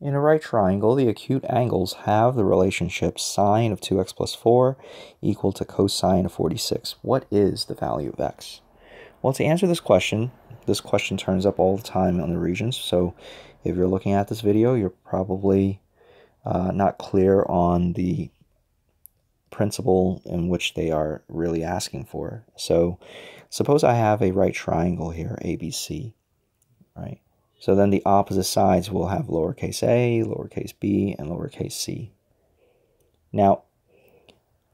In a right triangle, the acute angles have the relationship sine of 2x plus 4 equal to cosine of 46. What is the value of x? Well, to answer this question, this question turns up all the time on the Regents, so if you're looking at this video, you're probably uh, not clear on the principle in which they are really asking for. So suppose I have a right triangle here, ABC, right? So then the opposite sides will have lowercase a, lowercase b, and lowercase c. Now,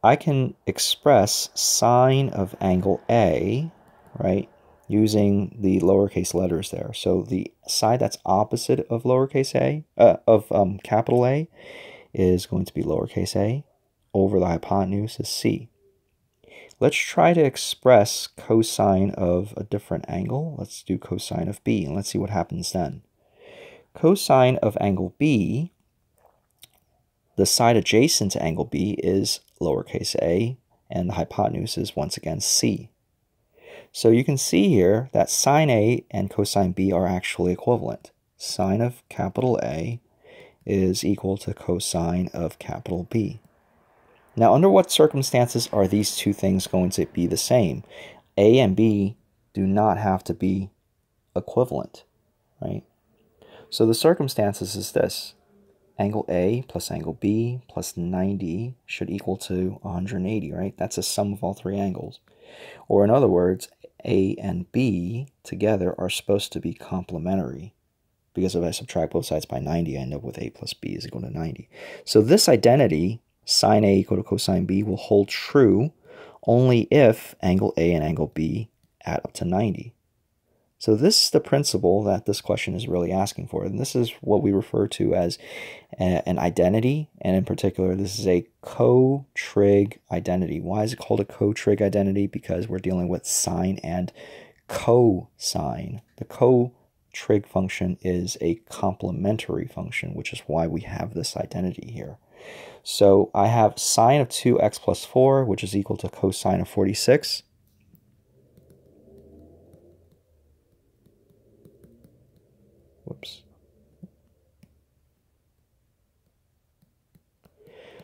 I can express sine of angle A, right, using the lowercase letters there. So the side that's opposite of lowercase a, uh, of um, capital A, is going to be lowercase a over the hypotenuse is c. Let's try to express cosine of a different angle. Let's do cosine of b, and let's see what happens then. Cosine of angle b, the side adjacent to angle b is lowercase a, and the hypotenuse is once again c. So you can see here that sine a and cosine b are actually equivalent. Sine of capital A is equal to cosine of capital B. Now, under what circumstances are these two things going to be the same? A and B do not have to be equivalent, right? So the circumstances is this. Angle A plus angle B plus 90 should equal to 180, right? That's a sum of all three angles. Or in other words, A and B together are supposed to be complementary. Because if I subtract both sides by 90, I end up with A plus B is equal to 90. So this identity sine A equal to cosine B will hold true only if angle A and angle B add up to 90. So this is the principle that this question is really asking for. And this is what we refer to as a, an identity. And in particular, this is a co-trig identity. Why is it called a co-trig identity? Because we're dealing with sine and cosine. The co-trig function is a complementary function, which is why we have this identity here. So I have sine of 2x plus 4, which is equal to cosine of 46. Whoops.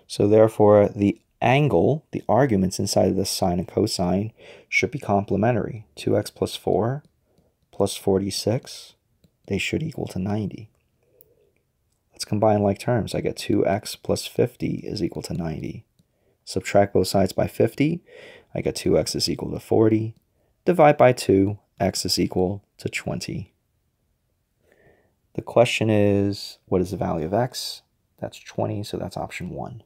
So therefore, the angle, the arguments inside of the sine and cosine, should be complementary. 2x plus 4 plus 46, they should equal to 90. Let's combine like terms. I get 2x plus 50 is equal to 90. Subtract both sides by 50. I get 2x is equal to 40. Divide by 2, x is equal to 20. The question is, what is the value of x? That's 20, so that's option 1.